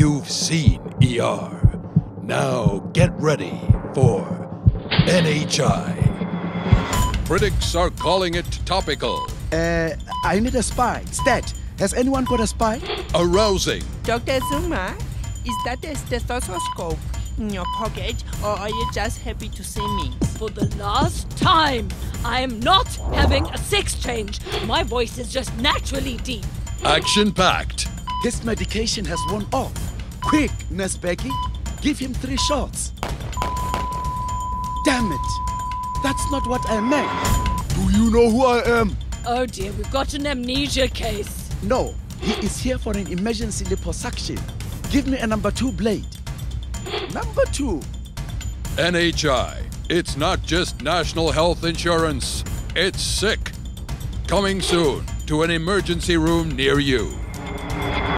You've seen ER. Now get ready for NHI. Critics are calling it topical, Uh, I need a spy. Stat, has anyone got a spy? arousing, Dr. Zuma, is that a stethoscope in your pocket or are you just happy to see me? For the last time, I am not having a sex change. My voice is just naturally deep. action packed. His medication has worn off. Quick, Nurse Becky, give him three shots. Damn it! That's not what I meant. Do you know who I am? Oh dear, we've got an amnesia case. No, he is here for an emergency liposuction. Give me a number two blade. Number two. NHI. It's not just national health insurance, it's sick. Coming soon to an emergency room near you.